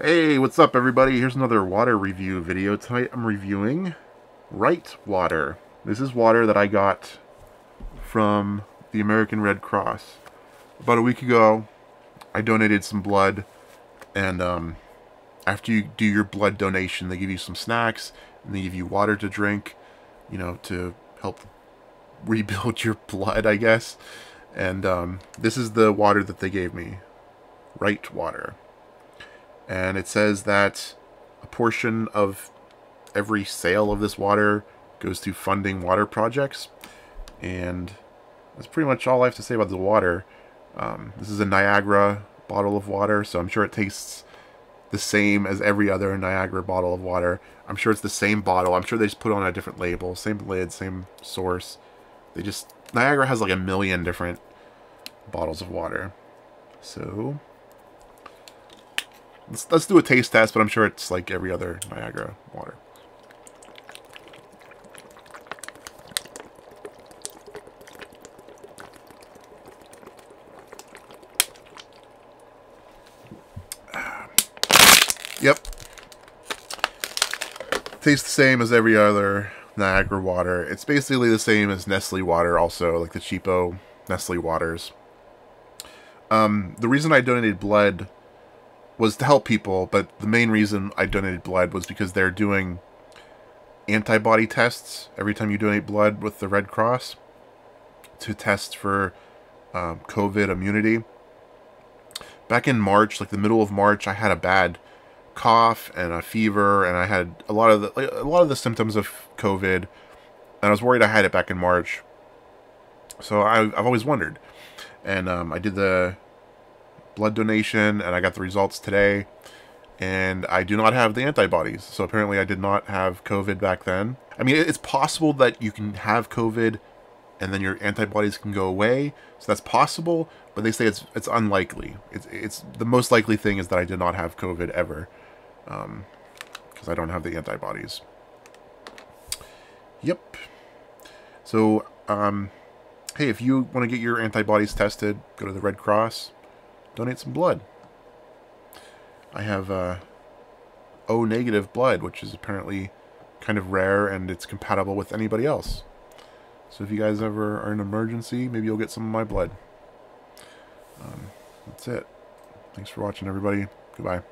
Hey, what's up everybody? Here's another water review video. Tonight I'm reviewing Right water. This is water that I got from the American Red Cross. About a week ago, I donated some blood and um, after you do your blood donation, they give you some snacks and they give you water to drink, you know, to help rebuild your blood, I guess. And um, this is the water that they gave me. Right water and it says that a portion of every sale of this water goes to funding water projects. And that's pretty much all I have to say about the water. Um, this is a Niagara bottle of water so I'm sure it tastes the same as every other Niagara bottle of water. I'm sure it's the same bottle. I'm sure they just put on a different label same lid same source. They just Niagara has like a million different bottles of water. So Let's, let's do a taste test, but I'm sure it's like every other Niagara water. Yep. Tastes the same as every other Niagara water. It's basically the same as Nestle water also, like the cheapo Nestle waters. Um, the reason I donated blood was to help people, but the main reason I donated blood was because they're doing antibody tests every time you donate blood with the Red Cross to test for um, COVID immunity. Back in March, like the middle of March, I had a bad cough and a fever, and I had a lot of the a lot of the symptoms of COVID, and I was worried I had it back in March. So I, I've always wondered, and um, I did the blood donation, and I got the results today. And I do not have the antibodies. So apparently I did not have COVID back then. I mean, it's possible that you can have COVID and then your antibodies can go away. So that's possible, but they say it's it's unlikely. It's it's the most likely thing is that I did not have COVID ever, because um, I don't have the antibodies. Yep. So um, hey, if you want to get your antibodies tested, go to the Red Cross donate some blood. I have uh, O negative blood, which is apparently kind of rare and it's compatible with anybody else. So if you guys ever are in an emergency, maybe you'll get some of my blood. Um, that's it. Thanks for watching, everybody. Goodbye.